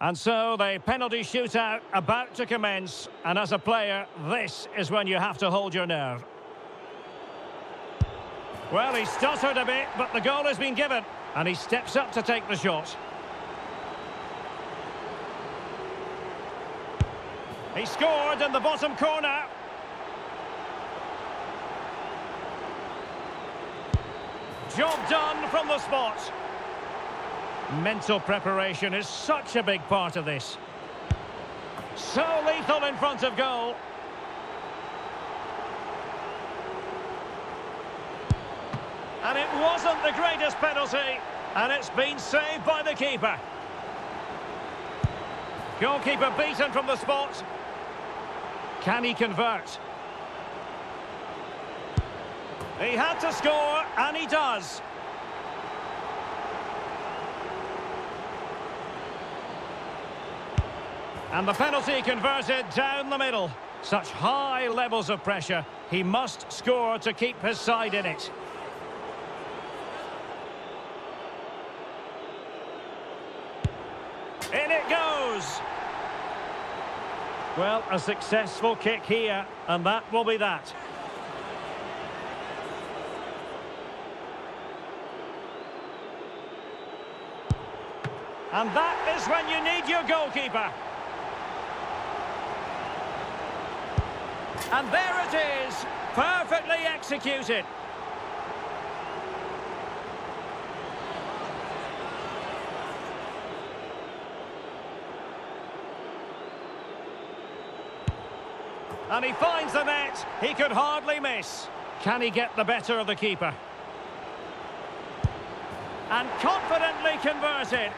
And so the penalty shootout about to commence. And as a player, this is when you have to hold your nerve. Well, he stuttered a bit, but the goal has been given. And he steps up to take the shot. He scored in the bottom corner. Job done from the spot. Mental preparation is such a big part of this. So lethal in front of goal. And it wasn't the greatest penalty. And it's been saved by the keeper. Goalkeeper beaten from the spot. Can he convert? He had to score, and he does. And the penalty converted down the middle. Such high levels of pressure. He must score to keep his side in it. In it goes. Well, a successful kick here, and that will be that. And that is when you need your goalkeeper. And there it is, perfectly executed. And he finds the net. He could hardly miss. Can he get the better of the keeper? And confidently converted.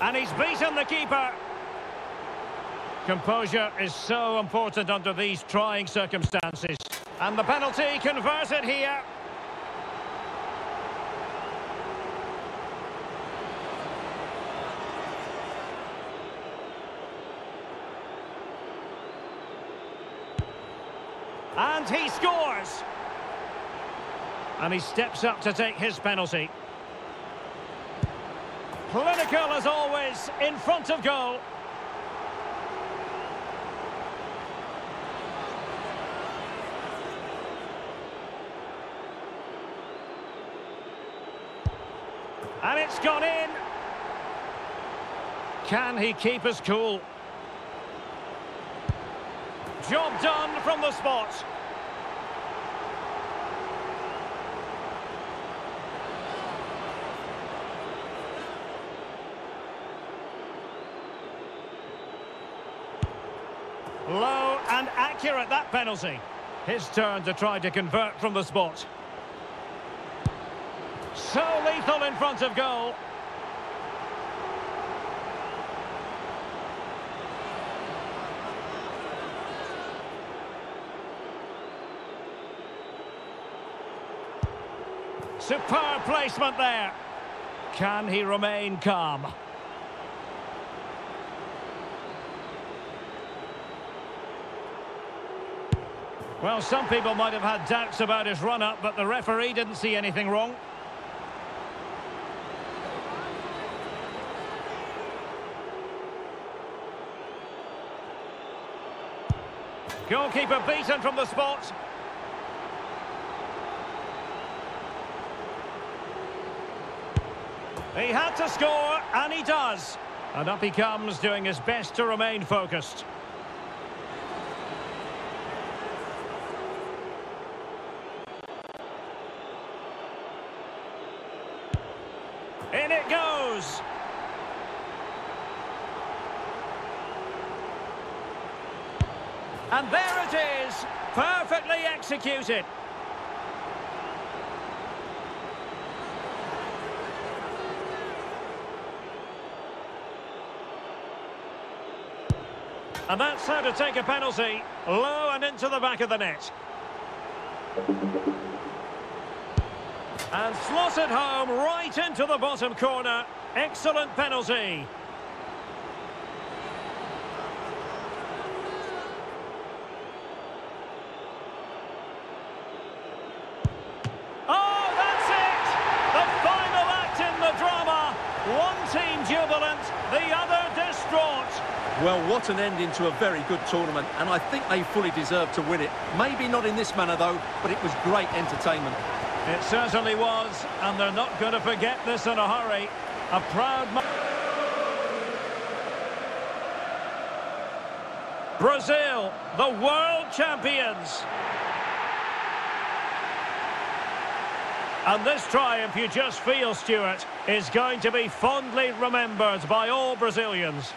And he's beaten the keeper. Composure is so important under these trying circumstances. And the penalty converted here. And he scores. And he steps up to take his penalty. Clinical as always, in front of goal. And it's gone in. Can he keep us cool? Job done from the spot. Low and accurate, that penalty. His turn to try to convert from the spot. So lethal in front of goal. Superb placement there. Can he remain calm? Well, some people might have had doubts about his run-up, but the referee didn't see anything wrong. Goalkeeper beaten from the spot. He had to score, and he does. And up he comes, doing his best to remain focused. In it goes. And there it is, perfectly executed. And that's how to take a penalty, low and into the back of the net. And slotted home right into the bottom corner. Excellent penalty. Well, what an end into a very good tournament, and I think they fully deserve to win it. Maybe not in this manner, though, but it was great entertainment. It certainly was, and they're not going to forget this in a hurry. A proud... Brazil, the world champions. And this triumph, you just feel, Stewart, is going to be fondly remembered by all Brazilians.